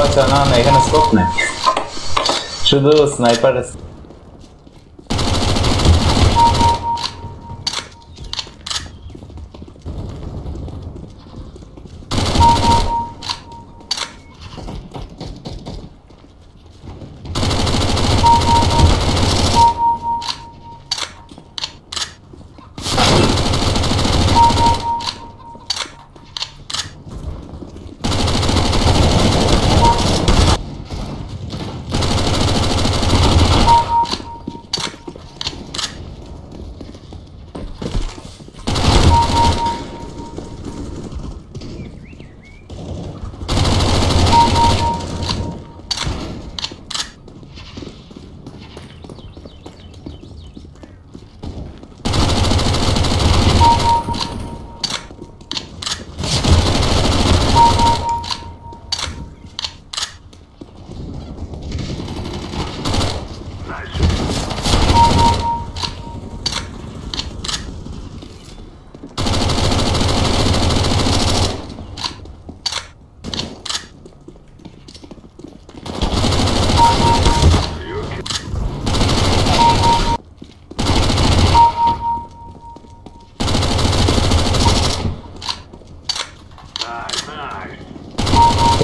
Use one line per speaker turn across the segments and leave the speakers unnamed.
była
ta na
najchętniej Czy
był snajper?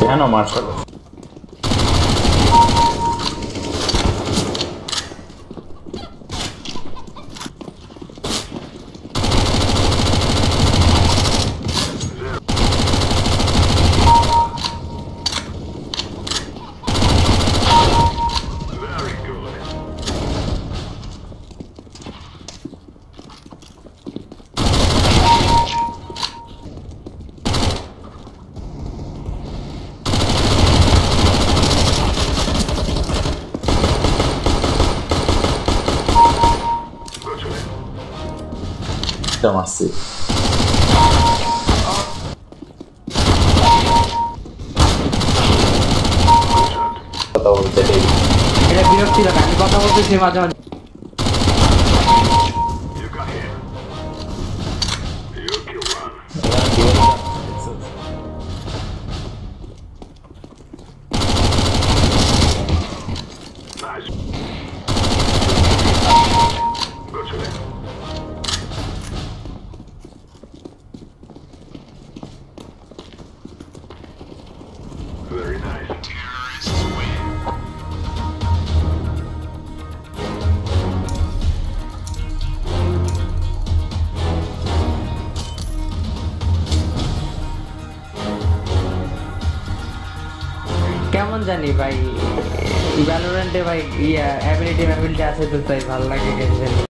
है ना master
এটা মারছি. কথা বলতে
এটা বিরক্তি লাগে আমি কথা বলতেছি মাঝে মাঝে
Very nice. Terrorists win.
কেমন জানি ভাই ভ্যালোরেন্টে ভাই ইয়া অ্যাবিলিটি অ্যাবিলিটি আছে তো তাই ভালো লাগে